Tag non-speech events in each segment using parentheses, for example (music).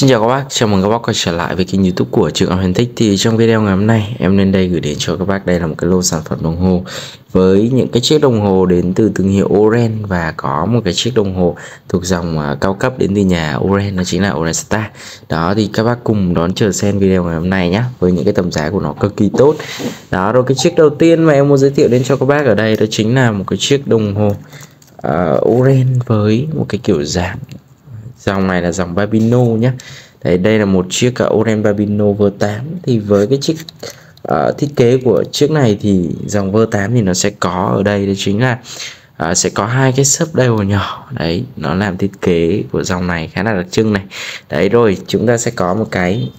Xin chào các bác, chào mừng các bác quay trở lại với kênh youtube của Trường học Hiền Thích. Thì trong video ngày hôm nay em lên đây gửi đến cho các bác đây là một cái lô sản phẩm đồng hồ Với những cái chiếc đồng hồ đến từ thương hiệu Oren Và có một cái chiếc đồng hồ thuộc dòng à, cao cấp đến từ nhà Oren Đó chính là Oren Star. Đó thì các bác cùng đón chờ xem video ngày hôm nay nhé Với những cái tầm giá của nó cực kỳ tốt. Đó rồi cái chiếc đầu tiên mà em muốn giới thiệu đến cho các bác ở đây Đó chính là một cái chiếc đồng hồ uh, Oren với một cái kiểu dáng dòng này là dòng Babino nhé. Đấy, đây là một chiếc uh, Oren Babino V8 thì với cái chiếc uh, thiết kế của chiếc này thì dòng V8 thì nó sẽ có ở đây. Đó chính là uh, sẽ có hai cái sấp đều nhỏ. Đấy nó làm thiết kế của dòng này khá là đặc trưng này. Đấy rồi chúng ta sẽ có một cái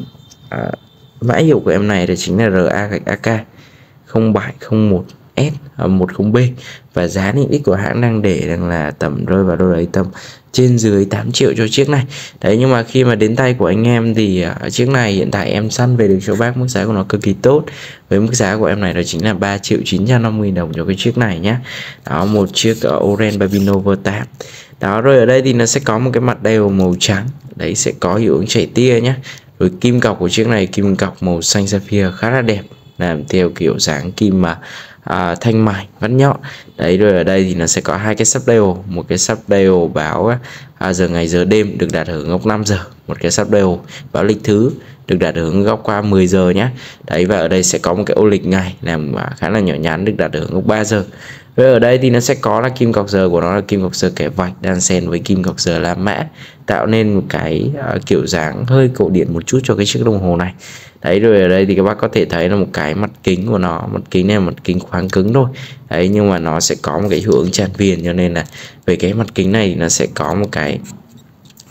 uh, mã hiệu của em này đó chính là RA gạch AK 0701 S10B à, và giá niêm yết của hãng đang để rằng là tầm rơi vào đâu đấy tầm trên dưới 8 triệu cho chiếc này. Đấy nhưng mà khi mà đến tay của anh em thì uh, chiếc này hiện tại em săn về được cho bác mức giá của nó cực kỳ tốt. Với mức giá của em này đó chính là 3 triệu 950 đồng cho cái chiếc này nhé đó một chiếc à, uh, Oren Babino V8 đó rồi ở đây thì nó sẽ có một cái mặt đều màu trắng. Đấy sẽ có hiệu ứng chảy tia nhé rồi kim cọc của chiếc này kim cọc màu xanh sapphire khá là đẹp làm theo kiểu dáng kim mà à, thanh mảnh vắt nhọn đấy rồi ở đây thì nó sẽ có hai cái sắp đều một cái sắp đều báo à, giờ ngày giờ đêm được đặt ở góc 5 giờ. Một cái sắp đều báo lịch thứ được đặt ở hướng góc qua 10 giờ nhé đấy và ở đây sẽ có một cái ô lịch ngày làm à, khá là nhỏ nhắn được đặt ở góc 3 giờ. Vậy ở đây thì nó sẽ có là kim cọc giờ của nó là kim cọc giờ kẻ vạch đan xen với kim cọc giờ La Mã tạo nên một cái uh, kiểu dáng hơi cổ điển một chút cho cái chiếc đồng hồ này. Đấy rồi ở đây thì các bác có thể thấy là một cái mặt kính của nó mặt kính này là mặt kính khoáng cứng thôi. Đấy nhưng mà nó sẽ có một cái hiệu ứng tràn viền cho nên là về cái mặt kính này thì nó sẽ có một cái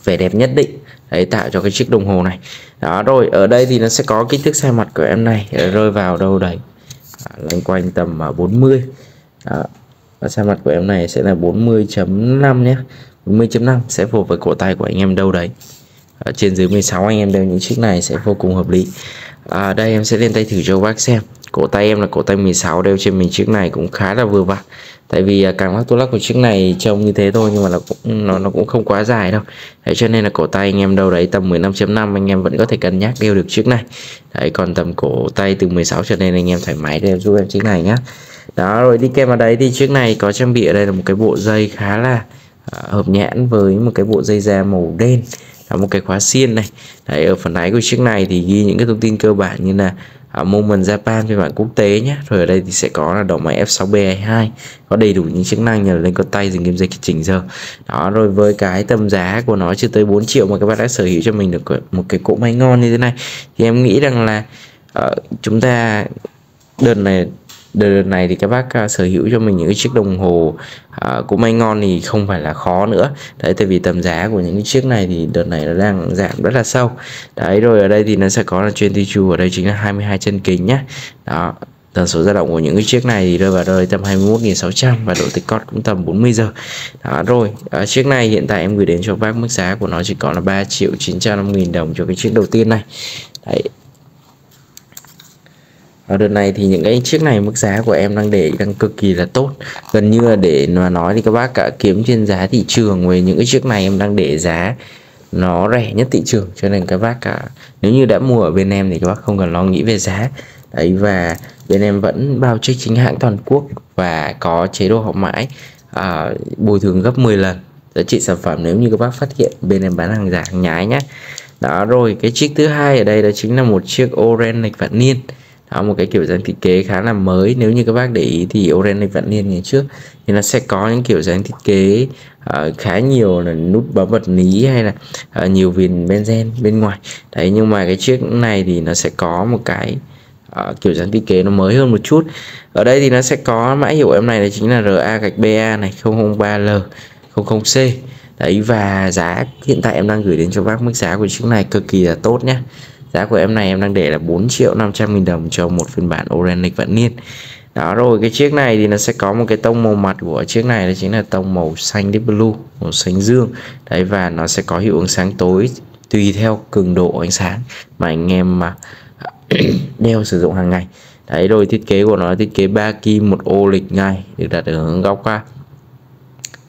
vẻ đẹp nhất định đấy tạo cho cái chiếc đồng hồ này. Đó rồi ở đây thì nó sẽ có kích thước xe mặt của em này rơi vào đâu đấy à, loanh quanh tầm à, 40 mươi. Đó và xe mặt của em này sẽ là 40.5 nhé. 40.5 sẽ phù hợp với cổ tay của anh em đâu đấy. Ở trên dưới 16 anh em đeo những chiếc này sẽ vô cùng hợp lý. À, đây em sẽ lên tay thử cho bác xem. Cổ tay em là cổ tay 16 đeo trên mình chiếc này cũng khá là vừa vặn. Tại vì à, càng lắc tôi lắc của chiếc này trông như thế thôi nhưng mà nó cũng nó nó cũng không quá dài đâu. Đấy cho nên là cổ tay anh em đâu đấy tầm 15.5 anh em vẫn có thể cân nhắc đeo được chiếc này. Đấy còn tầm cổ tay từ 16 trở nên anh em thoải mái đeo giúp em chiếc này nhá đó rồi đi kèm vào đấy thì chiếc này có trang bị ở đây là một cái bộ dây khá là uh, hợp nhãn với một cái bộ dây da màu đen. Là một cái khóa xiên này. Đấy ở phần đáy của chiếc này thì ghi những cái thông tin cơ bản như là uh, Moment Japan phiên bản quốc tế nhé rồi ở đây thì sẽ có là đầu máy F6B2 có đầy đủ những chức năng như là lên con tay dừng kim dây chỉnh giờ. Đó rồi với cái tầm giá của nó chưa tới 4 triệu mà các bạn đã sở hữu cho mình được một cái cỗ máy ngon như thế này. Thì em nghĩ rằng là uh, chúng ta đợt này đợt này thì các bác uh, sở hữu cho mình những cái chiếc đồng hồ uh, cũng may ngon thì không phải là khó nữa. Đấy tại vì tầm giá của những cái chiếc này thì đợt này nó đang giảm rất là sâu. Đấy rồi ở đây thì nó sẽ có là chuyên chu ở đây chính là 22 chân kính nhá. Đó tần số dao động của những cái chiếc này thì rơi vào rơi tầm 21.600 và độ tích cót cũng tầm 40 giờ. Đó rồi à, chiếc này hiện tại em gửi đến cho bác mức giá của nó chỉ còn là 3 triệu 950 nghìn đồng cho cái chiếc đầu tiên này. Đấy ở đợt này thì những cái chiếc này mức giá của em đang để đang cực kỳ là tốt. Gần như là để mà nói thì các bác cả kiếm trên giá thị trường về những cái chiếc này em đang để giá nó rẻ nhất thị trường. Cho nên các bác cả nếu như đã mua ở bên em thì các bác không cần lo nghĩ về giá. Đấy và bên em vẫn bao trích chính hãng toàn quốc và có chế độ hậu mãi à, bồi thường gấp 10 lần giá trị sản phẩm nếu như các bác phát hiện bên em bán hàng giả hàng nhái nhé đó rồi cái chiếc thứ hai ở đây đó chính là một chiếc oren lịch vạn niên đó, một cái kiểu dáng thiết kế khá là mới. Nếu như các bác để ý thì Oren vẫn liên ngày trước. Thì nó sẽ có những kiểu dáng thiết kế uh, khá nhiều là nút bấm vật lý hay là uh, nhiều viền benzen bên ngoài. Đấy nhưng mà cái chiếc này thì nó sẽ có một cái uh, kiểu dáng thiết kế nó mới hơn một chút. Ở đây thì nó sẽ có mã hiệu em này là chính là RA gạch BA này 003L 00C đấy và giá hiện tại em đang gửi đến cho bác mức giá của chiếc này cực kỳ là tốt nhé Giá của em này em đang để là 4 triệu 500 nghìn đồng cho một phiên bản organic vạn niên. Đó, rồi cái chiếc này thì nó sẽ có một cái tông màu mặt của chiếc này, đó chính là tông màu xanh deep blue, màu xanh dương. Đấy, và nó sẽ có hiệu ứng sáng tối tùy theo cường độ ánh sáng mà anh em mà (coughs) đeo sử dụng hàng ngày. Đấy, rồi thiết kế của nó thiết kế ba kim, một ô lịch ngay, được đặt ở hướng góc qua.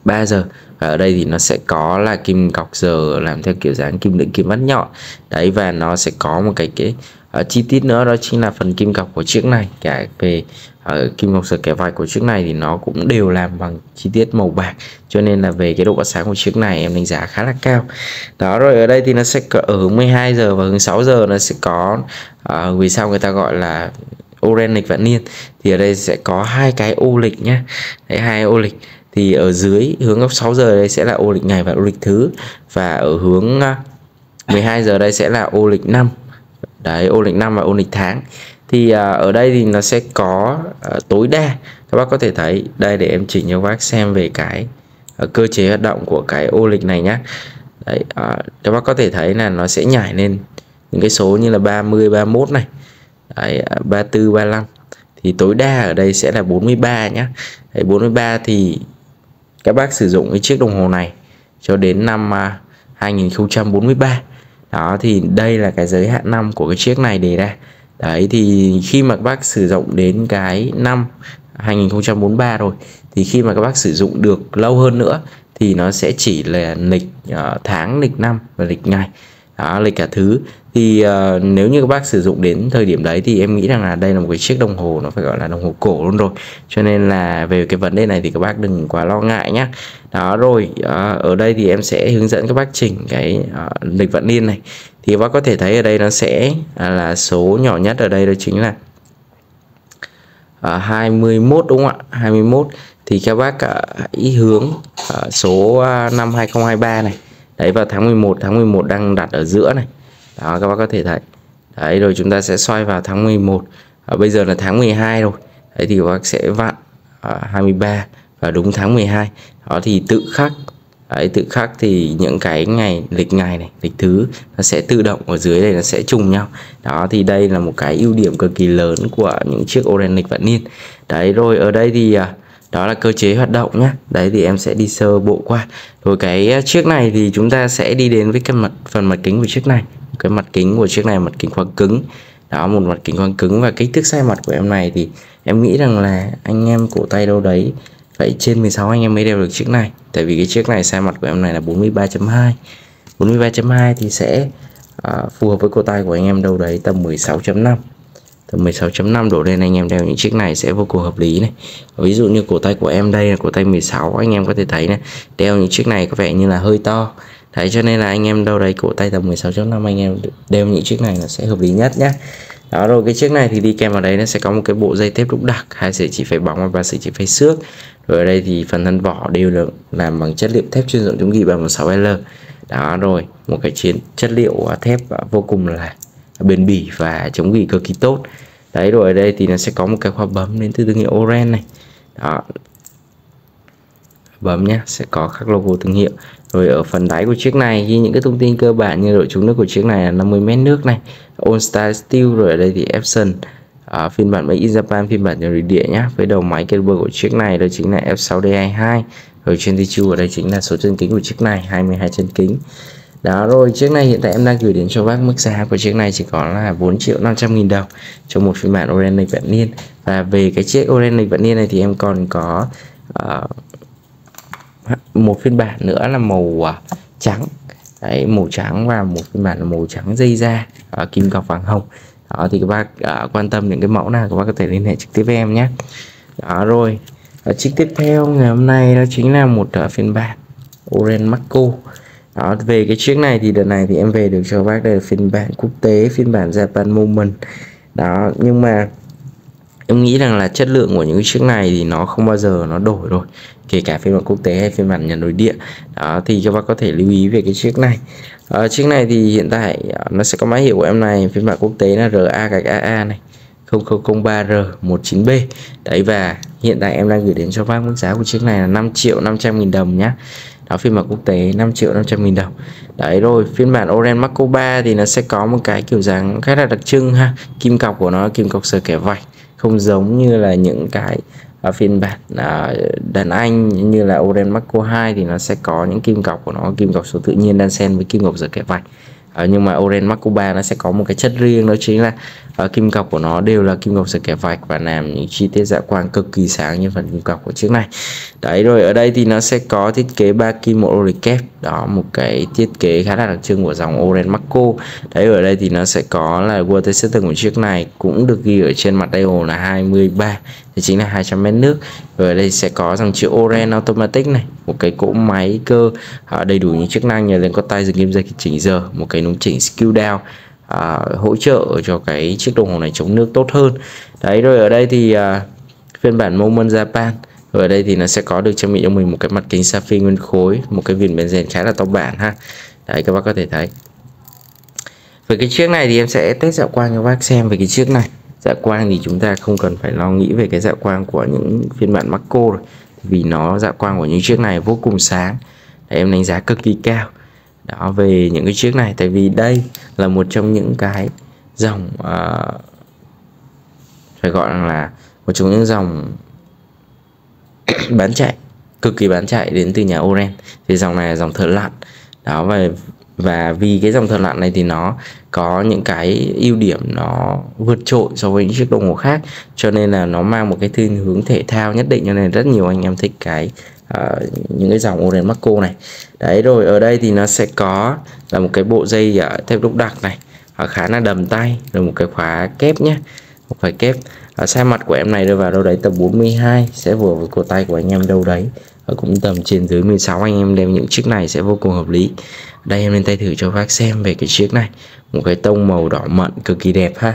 3 giờ và ở đây thì nó sẽ có là kim cọc giờ làm theo kiểu dáng kim đựng kim vắt nhọn. Đấy và nó sẽ có một cái cái uh, chi tiết nữa đó chính là phần kim cọc của chiếc này. Cả về uh, kim cọc giờ kẻ vạch của chiếc này thì nó cũng đều làm bằng chi tiết màu bạc. Cho nên là về cái độ bật sáng của chiếc này em đánh giá khá là cao. Đó rồi ở đây thì nó sẽ ở hướng 12 giờ và hướng 6 giờ nó sẽ có uh, vì sao người ta gọi là oren lịch vạn niên. Thì ở đây sẽ có hai cái ô lịch nhé đấy hai ô lịch thì ở dưới hướng góc 6 giờ đây sẽ là ô lịch ngày và ô lịch thứ. Và ở hướng à, 12 giờ đây sẽ là ô lịch năm. Đấy ô lịch năm và ô lịch tháng. Thì à, ở đây thì nó sẽ có à, tối đa. Các bác có thể thấy đây để em chỉnh cho các bác xem về cái à, cơ chế hoạt động của cái ô lịch này nhé đấy à, các bác có thể thấy là nó sẽ nhảy lên những cái số như là 30 31 này. Đấy, à, 34 35 thì tối đa ở đây sẽ là 43 nhé đấy, 43 thì các bác sử dụng cái chiếc đồng hồ này cho đến năm à, 2043 đó thì đây là cái giới hạn năm của cái chiếc này đề ra. Đấy thì khi mà các bác sử dụng đến cái năm 2043 rồi thì khi mà các bác sử dụng được lâu hơn nữa thì nó sẽ chỉ là lịch uh, tháng lịch năm và lịch ngày đó lịch cả thứ. Thì uh, nếu như các bác sử dụng đến thời điểm đấy thì em nghĩ rằng là đây là một cái chiếc đồng hồ nó phải gọi là đồng hồ cổ luôn rồi. Cho nên là về cái vấn đề này thì các bác đừng quá lo ngại nhé đó rồi uh, ở đây thì em sẽ hướng dẫn các bác chỉnh cái uh, lịch vận niên này. Thì các bác có thể thấy ở đây nó sẽ uh, là số nhỏ nhất ở đây đó chính là uh, 21 đúng không ạ? 21 thì các bác uh, hãy hướng uh, số uh, năm 2023 này đấy vào tháng 11 tháng 11 đang đặt ở giữa này. Đó các bác có thể thấy. Đấy rồi chúng ta sẽ xoay vào tháng 11 à, bây giờ là tháng 12 rồi. Đấy thì các bác sẽ vặn à, 23 và đúng tháng 12 đó thì tự khắc. Đấy tự khắc thì những cái ngày lịch ngày này lịch thứ nó sẽ tự động ở dưới đây nó sẽ trùng nhau. Đó thì đây là một cái ưu điểm cực kỳ lớn của những chiếc oren lịch vạn niên. Đấy rồi ở đây thì à, đó là cơ chế hoạt động nhé đấy thì em sẽ đi sơ bộ qua. Rồi cái à, chiếc này thì chúng ta sẽ đi đến với cái mặt phần mặt kính của chiếc này. Cái mặt kính của chiếc này mặt kính khoang cứng. Đó một mặt kính khoang cứng. Và kích thước size mặt của em này thì em nghĩ rằng là anh em cổ tay đâu đấy phải trên 16 anh em mới đeo được chiếc này. Tại vì cái chiếc này size mặt của em này là 43.2 43.2 thì sẽ uh, phù hợp với cổ tay của anh em đâu đấy tầm 16.5 tầm 16.5 đổ lên, anh em đeo những chiếc này sẽ vô cùng hợp lý này. Ví dụ như cổ tay của em đây là cổ tay 16 anh em có thể thấy này. Đeo những chiếc này có vẻ như là hơi to. Đấy, cho nên là anh em đâu đấy cổ tay tầm 16.5 anh em đeo những chiếc này là sẽ hợp lý nhất nhé đó, rồi cái chiếc này thì đi kèm vào đấy nó sẽ có một cái bộ dây thép đúc đặc, hai sợi chỉ phải bóng và sợi chỉ phải xước. Rồi ở đây thì phần thân vỏ đều được làm bằng chất liệu thép chuyên dụng chống gỉ bằng 16L đó, rồi một cái chiến, chất liệu à, thép à, vô cùng là bền bỉ và chống gỉ cực kỳ tốt. Đấy rồi ở đây thì nó sẽ có một cái khóa bấm đến từ thương hiệu Oren này. Đó. Bấm nhé sẽ có các logo thương hiệu. Rồi ở phần đáy của chiếc này ghi những cái thông tin cơ bản như độ trúng nước của chiếc này là 50 mét nước này All Star Steel rồi ở đây thì Epson à, phiên bản Made in Japan phiên bản nội địa nhé với đầu máy caliber của chiếc này đó chính là F6D22 rồi trên thị trường ở đây chính là số chân kính của chiếc này 22 chân kính đó rồi chiếc này hiện tại em đang gửi đến cho bác mức giá của chiếc này chỉ có là 4 triệu 500 nghìn đồng cho một phiên bản Orange vạn niên. Và về cái chiếc Orange vạn niên này thì em còn có uh, một phiên bản nữa là màu uh, trắng. Đấy màu trắng và một phiên bản là màu trắng dây da uh, kim cọc vàng hồng. Đó thì các bác uh, quan tâm những cái mẫu nào các bác có thể liên hệ trực tiếp với em nhé. Đó rồi uh, chiếc tiếp theo ngày hôm nay đó chính là một uh, phiên bản Orange Marco đó về cái chiếc này thì đợt này thì em về được cho bác đây là phiên bản quốc tế phiên bản Japan Moment. Đó nhưng mà em nghĩ rằng là chất lượng của những cái chiếc này thì nó không bao giờ nó đổi rồi kể cả phiên bản quốc tế hay phiên bản nhà nội địa. Đó thì các bác có thể lưu ý về cái chiếc này. À, chiếc này thì hiện tại ờ, nó sẽ có máy hiệu của em này phiên bản quốc tế là RA gạch AA này 0003R19B đấy và hiện tại em đang gửi đến cho bác mức giá của chiếc này là 5 triệu 500 nghìn đồng nhá đó phiên bản quốc tế 5 triệu 500 nghìn đồng. Đấy rồi phiên bản Oren Marco 3 thì nó sẽ có một cái kiểu dáng khá là đặc trưng ha. Kim cọc của nó kim cọc sờ kẻ vạch không giống như là những cái ở phiên bản à, đàn anh như là Oren Marco 2 thì nó sẽ có những kim cọc của nó kim cọc số tự nhiên đan xen với kim cọc giờ kẻ vạch à, ờ, nhưng mà Oren Marco 3 nó sẽ có một cái chất riêng đó chính là ở kim cọc của nó đều là kim cọc sợi kẻ vạch và làm những chi tiết dạ quang cực kỳ sáng như phần kim cọc của chiếc này. Đấy, rồi ở đây thì nó sẽ có thiết kế ba kim một ô kép. Đó, một cái thiết kế khá là đặc trưng của dòng Oren Marco. Đấy, ở đây thì nó sẽ có là water system của chiếc này cũng được ghi ở trên mặt đây là 23 thì chính là 200 mét nước. Rồi ở đây sẽ có dòng chữ Oren Automatic này, một cái cỗ máy cơ ờ, đầy đủ những chức năng như lên có tay, dừng kim dây chỉnh giờ, một cái núm chỉnh skill down à, hỗ trợ cho cái chiếc đồng hồ này chống nước tốt hơn. Đấy rồi ở đây thì à, phiên bản Moment Japan. Rồi ở đây thì nó sẽ có được trang bị cho mình một cái mặt kính sapphire nguyên khối một cái viền benzen khá là to bản ha. Đấy các bác có thể thấy. Về cái chiếc này thì em sẽ test dạo quang cho bác xem về cái chiếc này. Dạ quang thì chúng ta không cần phải lo nghĩ về cái dạ quang của những phiên bản Marco rồi vì nó dạ quang của những chiếc này vô cùng sáng. Đấy, em đánh giá cực kỳ cao đó về những cái chiếc này. Tại vì đây là một trong những cái dòng uh, phải gọi là một trong những dòng (coughs) bán chạy cực kỳ bán chạy đến từ nhà Oren. Thì dòng này là dòng thợ lặn. Đó và và vì cái dòng thợ lặn này thì nó có những cái ưu điểm nó vượt trội so với những chiếc đồng hồ khác. Cho nên là nó mang một cái thiên hướng thể thao nhất định. Cho nên rất nhiều anh em thích cái À, những cái dòng Oren Marco này. Đấy rồi ở đây thì nó sẽ có là một cái bộ dây uh, thép đúc đặc này. Uh, khá là đầm tay rồi một cái khóa kép nhé một phải kép. Ở size mặt của em này rơi vào đâu đấy tầm 42 sẽ vừa với cổ tay của anh em đâu đấy. Ở cũng tầm trên dưới 16 anh em đeo những chiếc này sẽ vô cùng hợp lý. Đây em lên tay thử cho bác xem về cái chiếc này. Một cái tông màu đỏ mận cực kỳ đẹp ha.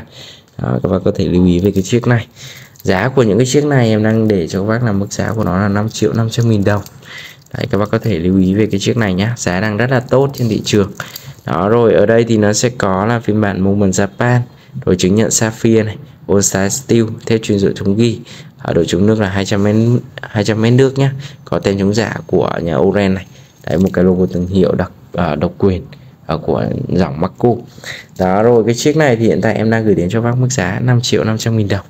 Đó, các bác có thể lưu ý về cái chiếc này giá của những cái chiếc này em đang để cho các bác là mức giá của nó là 5 triệu 500 nghìn đồng. Đấy, các bác có thể lưu ý về cái chiếc này nhé giá đang rất là tốt trên thị trường. Đó rồi ở đây thì nó sẽ có là phiên bản Moment Japan rồi chứng nhận Sapphire này All Star Steel theo chuyên dụng chống ghi. Ở độ chống nước là 200 mét 200 mét nước nhé có tem chống giả của nhà Oren này. Đấy một cái logo thương hiệu đặc uh, độc quyền uh, của dòng Marco. Đó rồi cái chiếc này thì hiện tại em đang gửi đến cho bác mức giá 5 triệu 500 nghìn đồng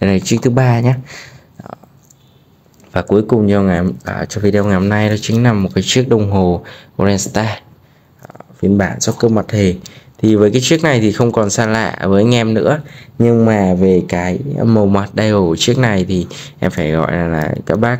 đây là chiếc thứ ba nhé. Và cuối cùng cho ngày à, cho video ngày hôm nay đó chính là một cái chiếc đồng hồ Oren Star. À, phiên bản soccer mặt hề. Thì với cái chiếc này thì không còn xa lạ với anh em nữa. Nhưng mà về cái màu mặt dial của chiếc này thì em phải gọi là, là các bác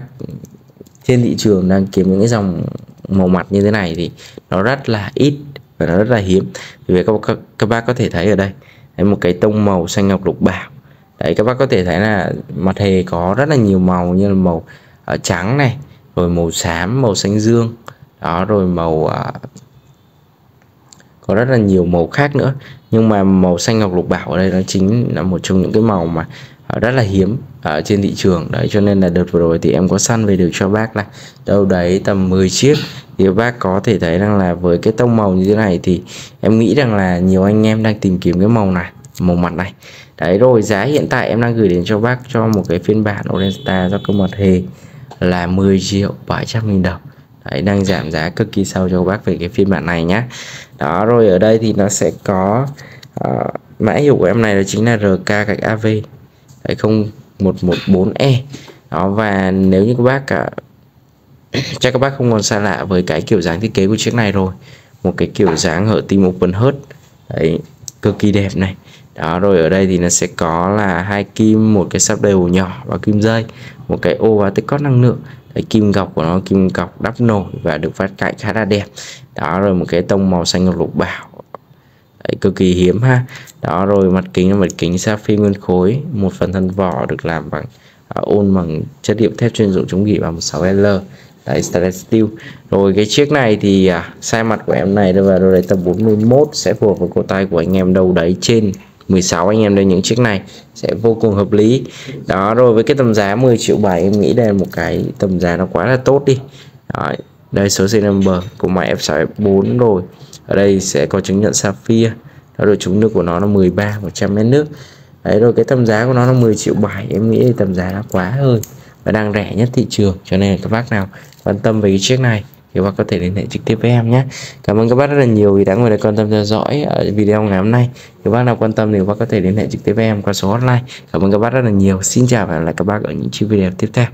trên thị trường đang kiếm những cái dòng màu mặt như thế này thì nó rất là ít và nó rất là hiếm. Vì vậy các, các, các bác có thể thấy ở đây đấy, một cái tông màu xanh ngọc lục bảo đấy các bác có thể thấy là mặt hề có rất là nhiều màu như là màu uh, trắng này rồi màu xám màu xanh dương. Đó rồi màu uh, có rất là nhiều màu khác nữa. Nhưng mà màu xanh ngọc lục bảo ở đây nó chính là một trong những cái màu mà ờ, rất là hiếm ở trên thị trường. Đấy cho nên là đợt vừa rồi thì em có săn về được cho bác là đâu đấy tầm 10 chiếc. Thì bác có thể thấy rằng là với cái tông màu như thế này thì em nghĩ rằng là nhiều anh em đang tìm kiếm cái màu này màu mặt này đấy rồi giá hiện tại em đang gửi đến cho bác cho một cái phiên bản Orange Star do công mật hề là 10 triệu 700 nghìn đồng. Đấy, đang giảm giá cực kỳ sâu cho các bác về cái phiên bản này nhé đó rồi ở đây thì nó sẽ có uh, mã hiệu của em này đó chính là RK gạch AV Đấy, 0114E đó và nếu như các bác cả (clears throat) chắc các bác không còn xa lạ với cái kiểu dáng thiết kế của chiếc này rồi. Một cái kiểu dáng hở tim open heart đấy cực kỳ đẹp này đó rồi ở đây thì nó sẽ có là hai kim một cái sắp đều nhỏ và kim dây một cái ô và tích cót năng lượng. Đấy, kim gọc của nó kim gọc đắp nổi và được phát cạnh khá là đẹp. Đó rồi một cái tông màu xanh ngọc lục bảo. Đấy, cực kỳ hiếm ha. Đó rồi mặt kính là mặt kính sapphire nguyên khối một phần thân vỏ được làm bằng uh, ôn bằng chất liệu thép chuyên dụng chống gỉ và một sáu l, Đấy, stainless steel. Rồi cái chiếc này thì uh, size mặt của em này và đây tầm 41 sẽ phù hợp với cổ tay của anh em đâu đấy trên 16 anh em đây những chiếc này sẽ vô cùng hợp lý. Đó rồi với cái tầm giá 10 triệu 7 em nghĩ đây là một cái tầm giá nó quá là tốt đi. Đó, đây số serial number của máy F6 F4 rồi. Ở đây sẽ có chứng nhận Sapphire đó rồi trúng nước của nó là 13 100 mét nước. Đấy rồi cái tầm giá của nó là 10 triệu 7 em nghĩ tầm giá nó quá hơn và đang rẻ nhất thị trường. Cho nên các bác nào quan tâm về cái chiếc này thì các bác có thể liên hệ trực tiếp với em nhé. Cảm ơn các bác rất là nhiều vì đã ngồi đây quan tâm theo dõi ở video ngày hôm nay. Nếu bác nào quan tâm thì các bác có thể liên hệ trực tiếp với em qua số hotline. Cảm ơn các bác rất là nhiều. Xin chào và hẹn gặp lại các bác ở những chi video tiếp theo.